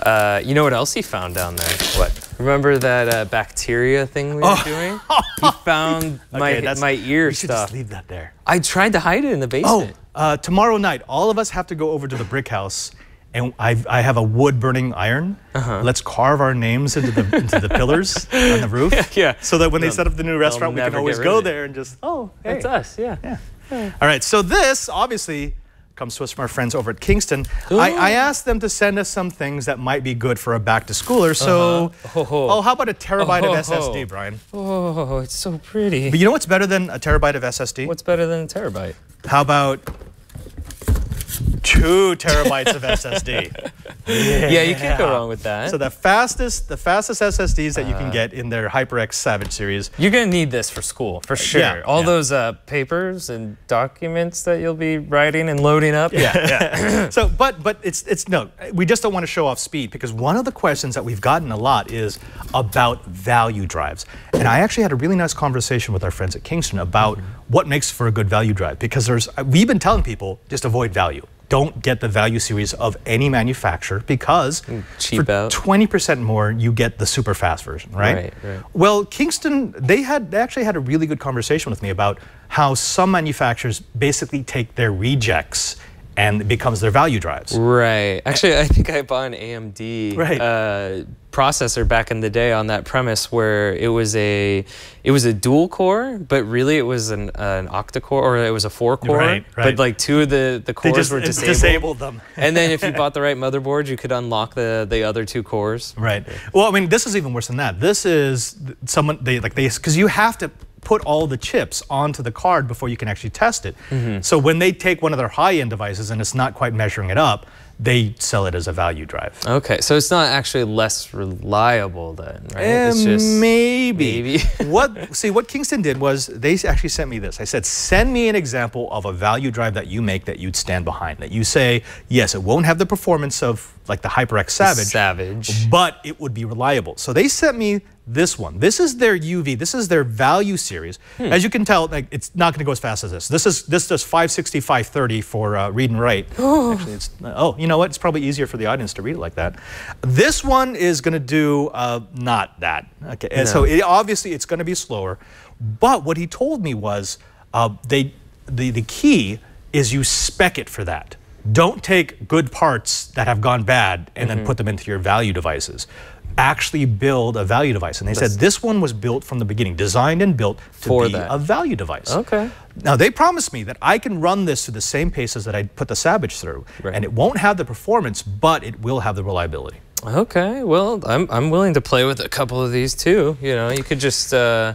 Uh, you know what else he found down there? What? Remember that uh, bacteria thing we were doing? <laughs> He found my Okay, that's- my ear we should stuff. just leave that there. I tried to hide it in the Oh, basement. uh, tomorrow night, all of us have to go over to the brick house, and I've, I have a wood burning iron. Uh-huh. Let's carve our names into the into the pillars <laughs> on the roof. yeah. So that when they set up the new restaurant, we can always go there and just oh, hey. That's us. Yeah. Yeah. All right. So this obviously comes to us from our friends over at Kingston. I, I asked them to send us some things that might be good for a back to schooler. So, Uh-huh. Oh. oh, how about a terabyte Oh. of SSD, Bryan? Oh, it's so pretty. But you know what's better than a terabyte of SSD? What's better than a terabyte? How about two terabytes of SSD? <laughs> Yeah, you can't go wrong with that. So the fastest, the fastest SSDs that you Uh. can get in their HyperX Savage series. You're gonna need this for school, for sure. yeah, All yeah. those uh, papers and documents that you'll be writing and loading up. Yeah, yeah. <laughs> So, but but it's it's no, we just don't want to show off speed because one of the questions that we've gotten a lot is about value drives, and I actually had a really nice conversation with our friends at Kingston about what makes for a good value drive because there's we've been telling people just avoid value. Don't get the value series of any manufacturer because mm, cheap for out. 20% more you get the super fast version, right? Right, right. Well, Kingston, they had they actually had a really good conversation with me about how some manufacturers basically take their rejects and it becomes their value drives. Right. Actually, I think I bought an AMD Right. uh, processor back in the day on that premise where it was a it was a dual core, but really it was an an octa core or it was a four core. Right, But like two of the the cores just were disabled. disabled them. <laughs> and then if you bought the right motherboard, you could unlock the the other two cores. Right. Well, I mean, this is even worse than that. This is someone they like they because you have to put all the chips onto the card before you can actually test it. Mm-hmm. So when they take one of their high-end devices and it's not quite measuring it up, they sell it as a value drive. Okay, so it's not actually less reliable then, right? it's just maybe. maybe. <laughs> what? <laughs> See, what Kingston did was they actually sent me this. I said, send me an example of a value drive that you make that you'd stand behind. That you say, yes, it won't have the performance of like the HyperX Savage, Savage. but it would be reliable. So they sent me this one. This is their UV. This is their value series. Hmm. As you can tell, like it's not going to go as fast as this. This is this does 560, 530 for uh, read and write. <gasps> Actually, it's oh, you know what? It's probably easier for the audience to read it like that. This one is going to do uh, not that. Okay, and so it, obviously it's going to be slower. But what he told me was uh, they the the key is you spec it for that. Don't take good parts that have gone bad and Mm-hmm. then put them into your value devices. Actually build a value device. And they said this one was built from the beginning, designed and built to For be that. a value device. Okay. Now they promised me that I can run this through the same paces that I put the Savage through, Right. and it won't have the performance, but it will have the reliability. Okay, well, I'm I'm willing to play with a couple of these too. You know, you could just. Uh,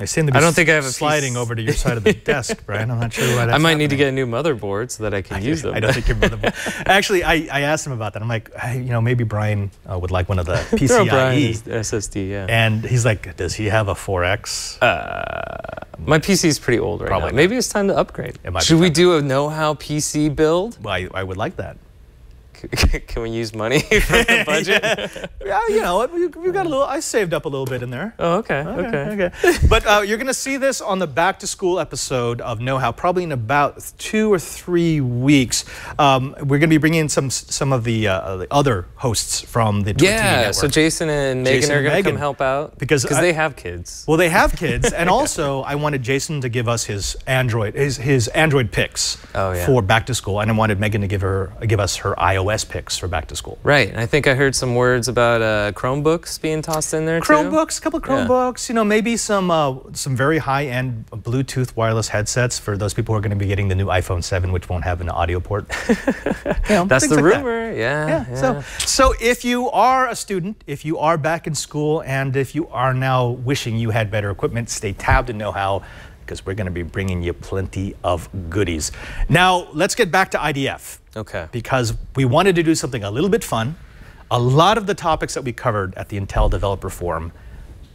I seem to be I don't think I have a sliding piece- over to your side of the <laughs> desk, Bryan. I'm not sure why that's I might need to get a new motherboard so that I can use them. I don't think your motherboard. <laughs> Actually, I, I asked him about that. I'm like, I, you know, maybe Bryan uh, would like one of the <laughs> PCIe. SSD, yeah. And he's like, does he have a 4X? Uh, My PC is pretty old right Probably now. not. Maybe it's time to upgrade. It might be Should we do a know-how PC build? well, I, I would like that. <laughs> can we use money <laughs> from the <laughs> budget? Yeah, you know, we, we've got a little. I saved up a little bit in there. Oh, okay, okay. okay. But uh, you're going to see this on the back to school episode of Know How, probably in about two or three weeks. Um, we're going to be bringing in some some of the, uh, the other hosts from the Twitch Yeah, so Jason and Megan Jason are going to Megan. come help out Because I- they have kids. Well, they have kids, and also I wanted Jason to give us his Android his, his Android picks Oh, yeah. for back to school, and I wanted Megan to give her give us her iOS picks for back to school. Right, and I think I heard some words about uh, Chromebooks being tossed in there too. Chromebooks, a couple of Yeah. Chromebooks, you know, maybe some uh, some very high-end Bluetooth wireless headsets for those people who are going to be getting the new iPhone 7, which won't have an audio port. <laughs> You know, That's the like that. rumor. Yeah, Yeah. yeah. So, so if you are a student, if you are back in school, and if you are now wishing you had better equipment, stay tabbed and know how, because we're going to be bringing you plenty of goodies. Now, let's get back to IDF. Okay. Because we wanted to do something a little bit fun. A lot of the topics that we covered at the Intel Developer Forum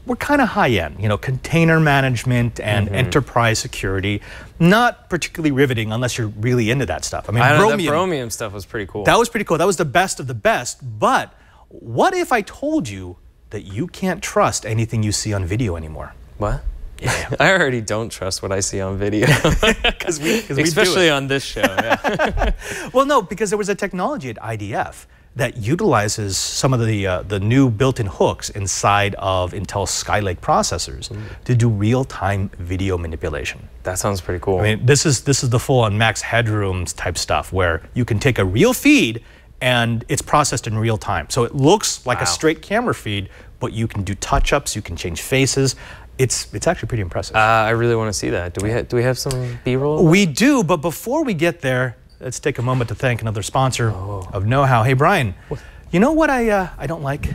were kind of high end, you know, container management and Mm-hmm. enterprise security. Not particularly riveting unless you're really into that stuff. I mean, I know Bromium- that Bromium stuff was pretty cool. that was pretty cool. That was the best of the best. But what if I told you that you can't trust anything you see on video anymore? what? Yeah. I already don't trust what I see on video, <laughs> Because we, we especially on this show. Yeah. <laughs> Well, no, because there was a technology at IDF that utilizes some of the uh, the new built-in hooks inside of Intel Skylake processors to do real-time video manipulation. that sounds pretty cool. I mean, this is this is the full-on max headrooms type stuff where you can take a real feed and it's processed in real time. So it looks like a straight camera feed, but you can do touch-ups, you can change faces. It's it's actually pretty impressive. uh, I really want to see that. Do we ha- do we have some B-roll? we do, but before we get there, let's take a moment to thank another sponsor of Know How. Hey, Bryan, you know what I uh, I don't like?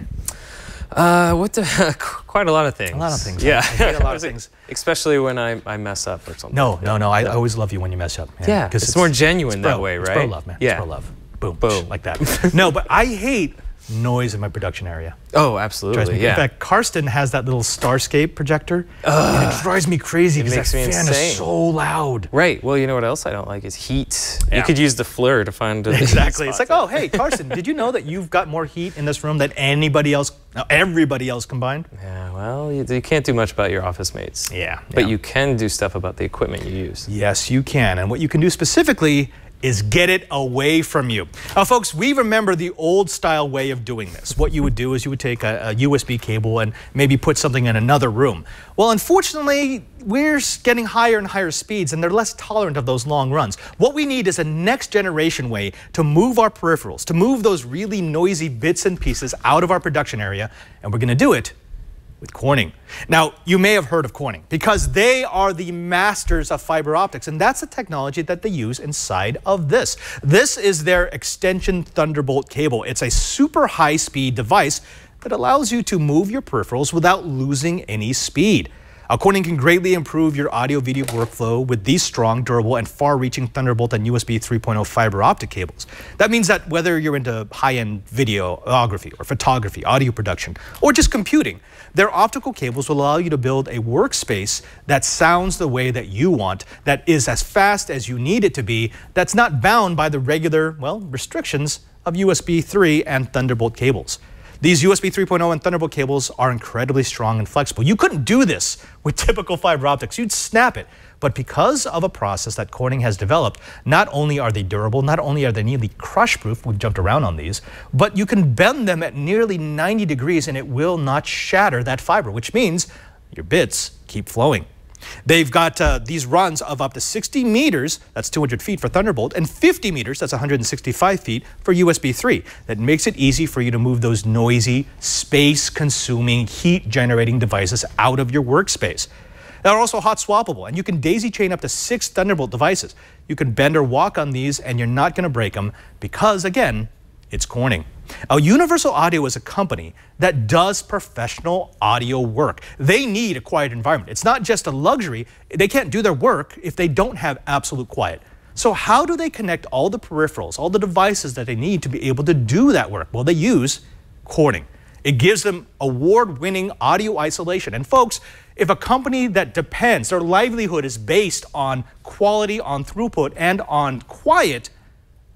Uh, what the? <laughs> quite a lot of things. A lot of things. Yeah, I hate a lot of <laughs> things. Especially when I, I mess up or something. No, no, no. I, I always love you when you mess up. man, Yeah, 'cause it's more genuine it's that way, it's right? bro love, man. Yeah. It's bro love. Boom, Boom. like that. no, but I hate noise in my production area. Oh, absolutely. Yeah. In fact, Karsten has that little Starscape projector, and it drives me crazy because makes that me fan insane. is so loud. right. Well, you know what else I don't like is heat. Yeah. You could use the FLIR to find <laughs> Exactly. It's like, oh, hey, Carson, did you know that you've got more heat in this room than anybody else, everybody else combined? Yeah. Well, you, you can't do much about your office mates. Yeah. But yeah. you can do stuff about the equipment you use. Yes, you can. And what you can do specifically is get it away from you. Now, folks, we remember the old style way of doing this. What you would do is you would take a, a USB cable and maybe put something in another room. Well, unfortunately, we're getting higher and higher speeds and they're less tolerant of those long runs. What we need is a next generation way to move our peripherals, to move those really noisy bits and pieces out of our production area. And we're going to do it with Corning. Now, you may have heard of Corning because they are the masters of fiber optics, and that's the technology that they use inside of this. This is their extension Thunderbolt cable. It's a super high speed device that allows you to move your peripherals without losing any speed. Corning can greatly improve your audio video workflow with these strong, durable, and far reaching Thunderbolt and USB 3.0 fiber optic cables. That means that whether you're into high end videography or photography, audio production, or just computing, their optical cables will allow you to build a workspace that sounds the way that you want, that is as fast as you need it to be, that's not bound by the regular, well, restrictions of USB 3 and Thunderbolt cables. These USB 3.0 and Thunderbolt cables are incredibly strong and flexible. You couldn't do this with typical fiber optics. You'd snap it. But because of a process that Corning has developed, not only are they durable, not only are they nearly crush proof, we've jumped around on these, but you can bend them at nearly 90 degrees and it will not shatter that fiber, which means your bits keep flowing. They've got uh, these runs of up to 60 meters, that's 200 feet for Thunderbolt, and 50 meters, that's 165 feet for USB 3. That makes it easy for you to move those noisy, space consuming, heat generating devices out of your workspace. They're also hot swappable, and you can daisy chain up to six Thunderbolt devices. You can bend or walk on these, and you're not going to break them because, again, it's Corning. Now, Universal Audio is a company that does professional audio work. They need a quiet environment. It's not just a luxury. They can't do their work if they don't have absolute quiet. So, how do they connect all the peripherals, all the devices that they need to be able to do that work? Well, they use Corning. It gives them award winning audio isolation. And, folks, if a company that depends, their livelihood is based on quality, on throughput, and on quiet,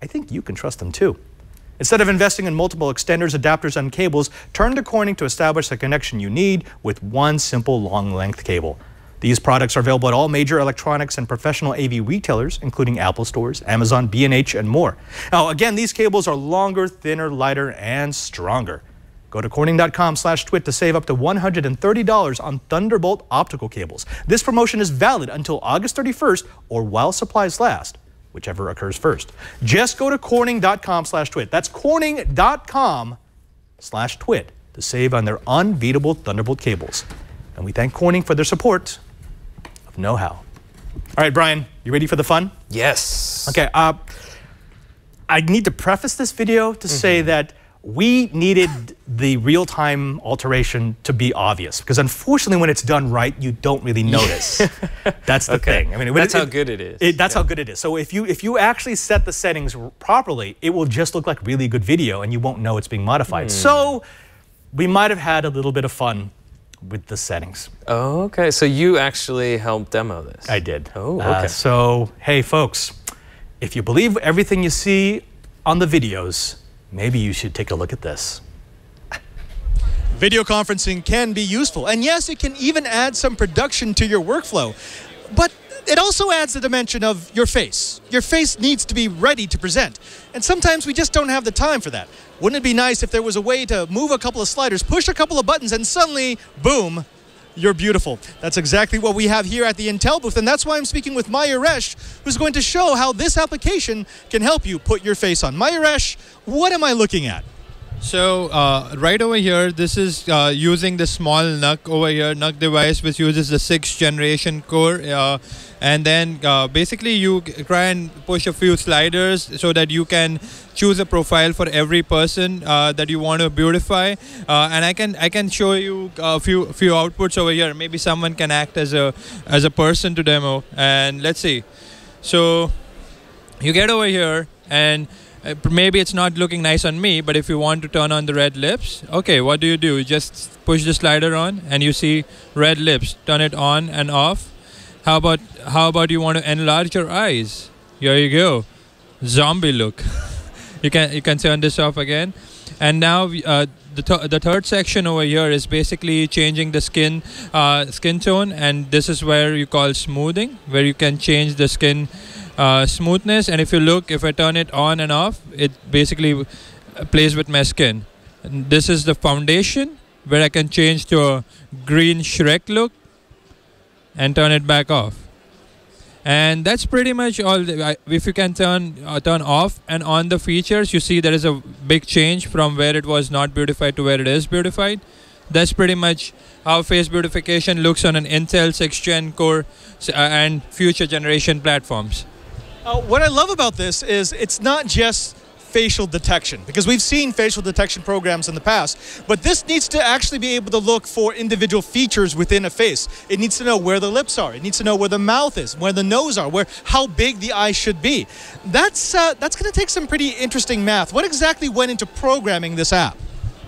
I think you can trust them too. Instead of investing in multiple extenders, adapters, and cables, turn to Corning to establish the connection you need with one simple long length cable. These products are available at all major electronics and professional AV retailers, including Apple stores, Amazon, B&H, and more. Now, again, these cables are longer, thinner, lighter, and stronger. Go to corning.com slash twit to save up to $130 on Thunderbolt optical cables. This promotion is valid until August 31st or while supplies last, whichever occurs first. Just go to corning.com slash twit. That's corning.com slash twit to save on their unbeatable Thunderbolt cables. And we thank Corning for their support of Know How. All right, Bryan, you ready for the fun? Yes. Okay, uh, I need to preface this video to say that we needed the real-time alteration to be obvious because unfortunately when it's done right you don't really <laughs> notice that's the Okay. thing i mean That's how good it is. that's how good it is so if you if you actually set the settings properly it will just look like really good video and you won't know it's being modified so we might have had a little bit of fun with the settings Oh, okay. So you actually helped demo this. I did. Oh, Uh, okay. so, hey, folks, if you believe everything you see on the videos, maybe you should take a look at this. Video conferencing can be useful, and yes, it can even add some production to your workflow. But it also adds the dimension of your face. Your face needs to be ready to present, and sometimes we just don't have the time for that. Wouldn't it be nice if there was a way to move a couple of sliders, push a couple of buttons, and suddenly, boom, you're beautiful. That's exactly what we have here at the Intel booth, and that's why I'm speaking with Mayaresh, who's going to show how this application can help you put your face on. Mayaresh, what am I looking at? So uh, right over here, this is uh, using the small NUC over here, NUC device, which uses the sixth generation core. Uh, and then uh, basically you try and push a few sliders so that you can choose a profile for every person uh, that you want to beautify. Uh, and I can I can show you a few few outputs over here. Maybe someone can act as a as a person to demo. And let's see. So you get over here and uh, maybe it's not looking nice on me but if you want to turn on the red lips okay what do you do you just push the slider on and you see red lips turn it on and off how about how about you want to enlarge your eyes? Here you go. Zombie look. <laughs> You can you can turn this off again. And now uh, the, th- the third section over here is basically changing the skin uh, skin tone. And this is where you call smoothing where you can change the skin uh, smoothness. And if you look if I turn it on and off it basically uh, plays with my skin. And this is the foundation where I can change to a green Shrek look and turn it back off. And that's pretty much all the, if you can turn uh, turn off and on the features you see there is a big change from where it was not beautified to where it is beautified. That's pretty much how face beautification looks on an Intel 6th gen core uh, and future generation platforms. Uh, what I love about this is it's not just facial detection because we've seen facial detection programs in the past, but this needs to actually be able to look for individual features within a face. It needs to know where the lips are. It needs to know where the mouth is, where the nose are, where how big the eyes should be. That's uh, that's going to take some pretty interesting math. What exactly went into programming this app?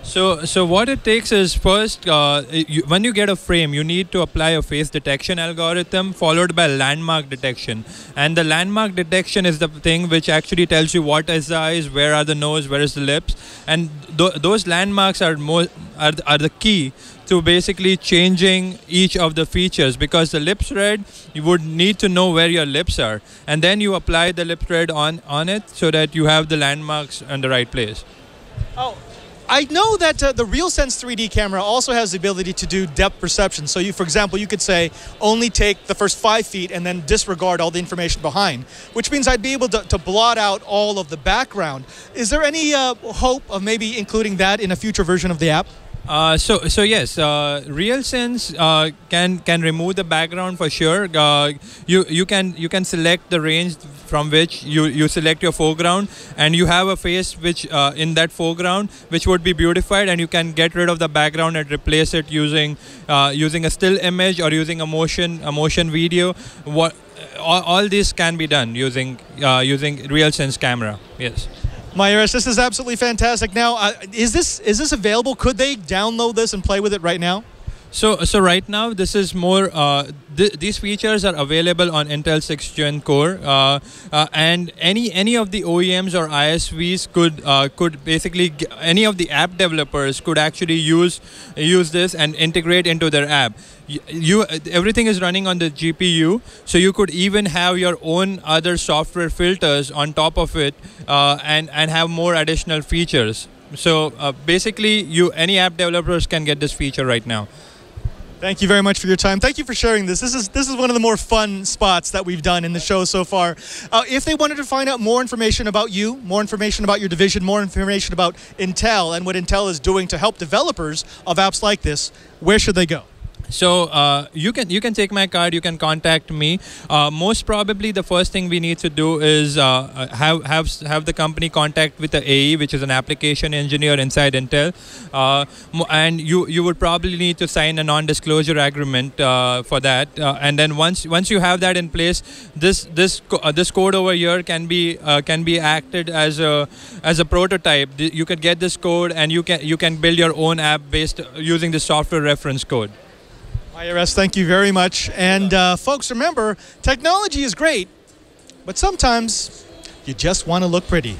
So, so what it takes is first, uh, you, when you get a frame, you need to apply a face detection algorithm followed by landmark detection. And the landmark detection is the thing which actually tells you what is the eyes, where are the nose, where is the lips, and th- those landmarks are more are, are the key to basically changing each of the features because the lips red you would need to know where your lips are. And then you apply the lip red on on it so that you have the landmarks in the right place. Oh, I know that uh, the RealSense 3D camera also has the ability to do depth perception. So, you, for example, you could say only take the first five feet and then disregard all the information behind, which means I'd be able to, to blot out all of the background. Is there any uh, hope of maybe including that in a future version of the app? Uh, so so yes, uh, RealSense uh, can can remove the background for sure. Uh, you you can you can select the range from which you, you select your foreground, and you have a face which uh, in that foreground which would be beautified, and you can get rid of the background and replace it using uh, using a still image or using a motion a motion video. What all, all this can be done using using RealSense camera. Yes. Mayaresh, this is absolutely fantastic. Now, uh, is this is this available? Could they download this and play with it right now? So, so right now, this is more. Uh, th- these features are available on Intel 6th Gen Core, uh, uh, and any any of the OEMs or ISVs could uh, could basically g- any of the app developers could actually use use this and integrate into their app. You, you everything is running on the GPU, so you could even have your own other software filters on top of it, uh, and and have more additional features. So uh, basically, you any app developers can get this feature right now. Thank you very much for your time. Thank you for sharing this. This is this is one of the more fun spots that we've done in the show so far. Uh, if they wanted to find out more information about you, more information about your division, more information about Intel and what Intel is doing to help developers of apps like this, where should they go? So uh, you can you can take my card. You can contact me. Uh, most probably, the first thing we need to do is uh, have have have the company contact with the AE, which is an application engineer inside Intel, uh, and you you would probably need to sign a non-disclosure agreement uh, for that. Uh, and then once once you have that in place, this this uh, this code over here can be uh, can be acted as a as a prototype. You could get this code, and you can you can build your own app based using the software reference code. IRS, thank you very much. And uh, folks, remember, technology is great, but sometimes you just want to look pretty.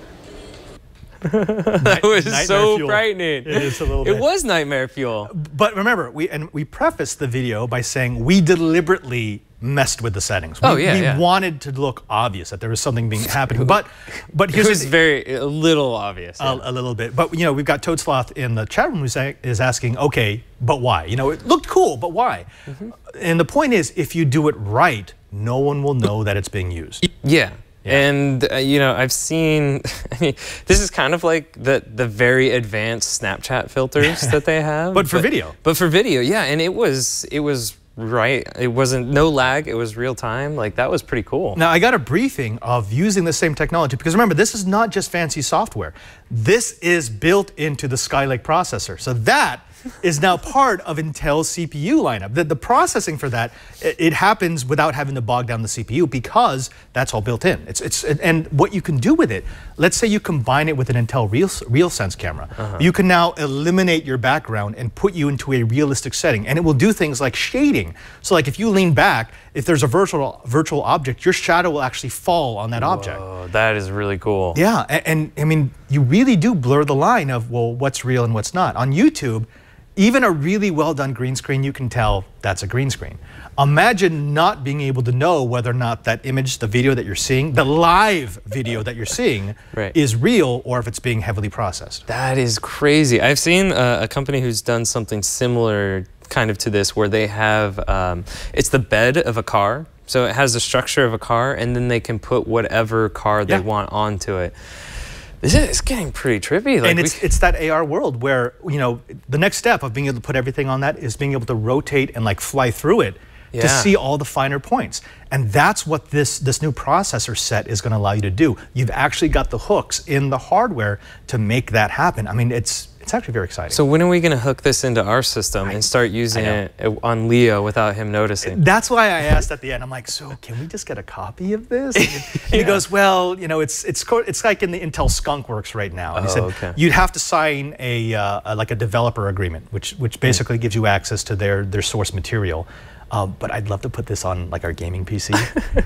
<laughs> that was nightmare so fuel. frightening. It is a little It bit. was nightmare fuel. But remember, we and we prefaced the video by saying we deliberately messed with the settings. We, Oh, yeah, we yeah. wanted to look obvious that there was something being <laughs> happening. But but It here's was the, very a little obvious. yeah. a, a little bit. But you know, we've got Toad Sloth in the chat room who is asking, okay, but why? You know, it looked cool, but why? Mm-hmm. And the point is, if you do it right, no one will know that it's being used. Yeah. And uh, you know, I've seen. <laughs> I mean, this is kind of like the the very advanced Snapchat filters that they have, <laughs> But for video. But for video, yeah. And it was it was right. It wasn't no lag. It was real time. Like that was pretty cool. Now, I got a briefing of using the same technology because remember, this is not just fancy software. This is built into the Skylake processor. So that is now part of Intel's CPU lineup. The, the processing for that, it, it, happens without having to bog down the CPU because that's all built in. It's, it's, and what you can do with it, let's say you combine it with an Intel Real, RealSense camera. Uh -huh. You can now eliminate your background and put you into a realistic setting. And it will do things like shading. So like if you lean back, if there's a virtual virtual object, your shadow will actually fall on that Whoa, object. That is really cool. Yeah, and, and I mean, you really do blur the line of, well, what's real and what's not. On YouTube, even a really well done green screen, you can tell that's a green screen. Imagine not being able to know whether or not that image, the video that you're seeing, the live video that you're seeing, right. is real or if it's being heavily processed. That is crazy. I've seen uh, a company who's done something similar kind of to this where they have, um, it's the bed of a car. So it has the structure of a car and then they can put whatever car they yeah. want onto it. This is getting pretty trippy. Like and it's, it's that AR world where, you know, the next step of being able to put everything on that is being able to rotate and like fly through it yeah. to see all the finer points. And that's what this, this new processor set is going to allow you to do. You've actually got the hooks in the hardware to make that happen. I mean, it's it's actually very exciting. So when are we going to hook this into our system I, and start using it on Leo without him noticing? That's why I asked at the end. I'm like, so can we just get a copy of this? And, <laughs> yeah. he goes, well, you know, it's it's it's like in the Intel Skunk Works right now. And oh, he said okay. you'd have to sign a, uh, a, like a developer agreement, which which basically mm. gives you access to their their source material. Um, but I'd love to put this on like our gaming PC,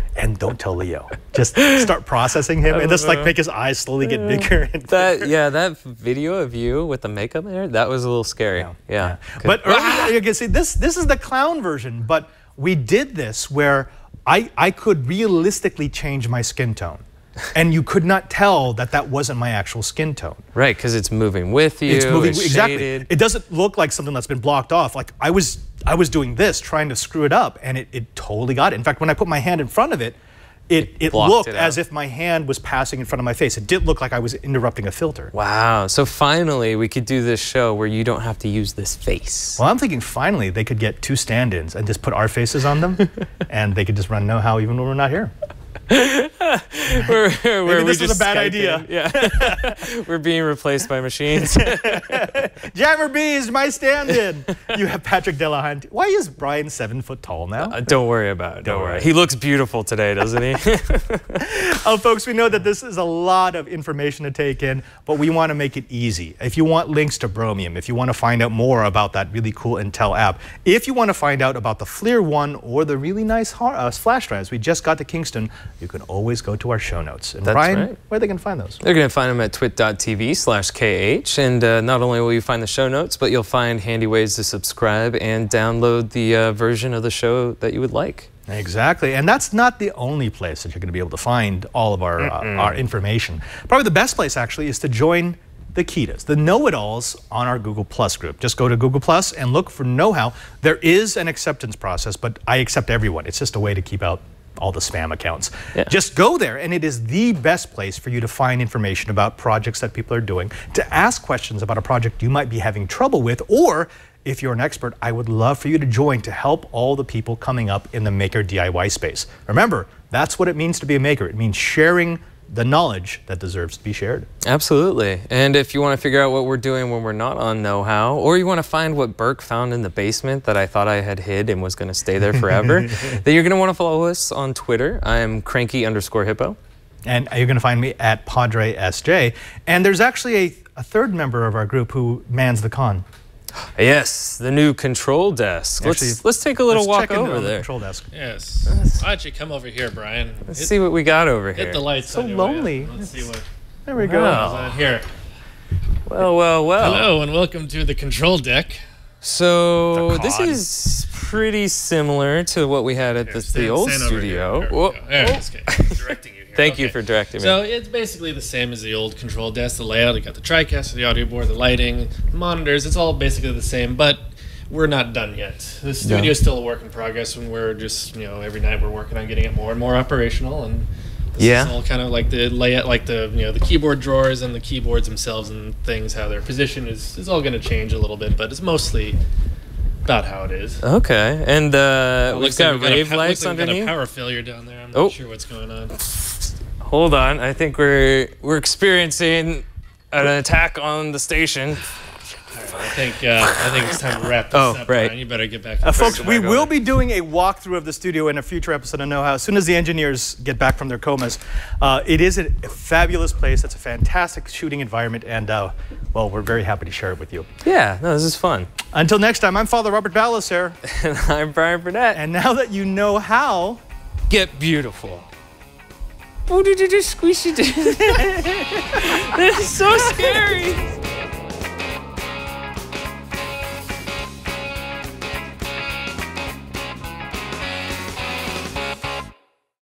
<laughs> and don't tell Leo. Just start processing him, and just like make his eyes slowly get bigger. And that yeah, that video of you with the makeup there, that was a little scary. Yeah, yeah. yeah. but ah! you can see this. This is the clown version, but we did this where I I could realistically change my skin tone and you could not tell that that wasn't my actual skin tone. Right, because it's moving with you. It's moving it's exactly. Shaded. It doesn't look like something that's been blocked off. Like I was, I was doing this, trying to screw it up, and it, it totally got it. In fact, when I put my hand in front of it, it, it, looked it as if my hand was passing in front of my face. It did look like I was interrupting a filter. Wow. So finally, we could do this show where you don't have to use this face. Well, I'm thinking finally they could get two stand ins and just put our faces on them, <laughs> and they could just run Know How even when we're not here. We're, we're, this is a bad idea. Yeah, <laughs> we're being replaced by machines. <laughs> Jammer B is my stand-in. You have Patrick Delahanty. Why is Bryan seven foot tall now? Uh, don't worry about it. Don't, don't worry. He looks beautiful today, doesn't he? <laughs> oh, folks, we know that this is a lot of information to take in, but we want to make it easy. If you want links to Bromium, if you want to find out more about that really cool Intel app, if you want to find out about the FLIR One or the really nice uh, flash drives we just got to Kingston, you can always go to our show notes. And That's Bryan, right. where are they going to find those? They're going to find them at twit.tv slash KH. And uh, not only will you find the show notes, but you'll find handy ways to subscribe and download the uh, version of the show that you would like. Exactly, and that's not the only place that you're going to be able to find all of our, uh, our information. Probably the best place, actually, is to join the Kitas, the know-it-alls on our Google Plus group. Just go to Google Plus and look for Know How. There is an acceptance process, but I accept everyone. It's just a way to keep out all the spam accounts. Yeah. Just go there, and it is the best place for you to find information about projects that people are doing, to ask questions about a project you might be having trouble with, or if you're an expert, I would love for you to join to help all the people coming up in the maker DIY space. Remember, that's what it means to be a maker. It means sharing the knowledge that deserves to be shared. Absolutely. And if you want to figure out what we're doing when we're not on Know How, or you want to find what Burke found in the basement that I thought I had hid and was going to stay there forever, <laughs> then you're going to want to follow us on Twitter. I am cranky underscore hippo. And you're going to find me at Padre SJ. And there's actually a, a third member of our group who mans the con. Yes, the new control desk. Actually, let's let's take a little walk over there. The control desk. Yes. Why don't you come over here, Bryan? Let's hit, see what we got over here. Hit the lights. So lonely. Let's see what. There we go. Wow. Here. Well, well, well. Hello and welcome to the control deck. So this is pretty similar to what we had at here, the, stand, the old studio. There, there, <laughs> directing you. Thank okay. you for directing me. So it's basically the same as the old control desk. The layout, you got the TriCaster, the audio board, the lighting, the monitors. It's all basically the same, but we're not done yet. The studio yeah. is still a work in progress, and we're just you know every night we're working on getting it more and more operational and. yeah, it's all kind of like the layout, like the you know the keyboard drawers and the keyboards themselves and things, how their position is is all going to change a little bit, but it's mostly about how it is. Okay, and uh, we've Looks like got we've got a rave looks lights like we've got underneath. a power failure down there. I'm Oh. not sure what's going on. Hold on, I think we're we're experiencing an attack on the station. I think uh, I think it's time to wrap this Oh, up. right. Bryan. You better get back. Uh, folks, we will be doing a walkthrough of the studio in a future episode of Know How as soon as the engineers get back from their comas. Uh, it is a fabulous place. It's a fantastic shooting environment, and uh, well, we're very happy to share it with you. Yeah, no, this is fun. Until next time, I'm Father Robert Ballecer, <laughs> And I'm Bryan Burnett. and now that you know how. get beautiful. What did you just squeeze it? This is so scary.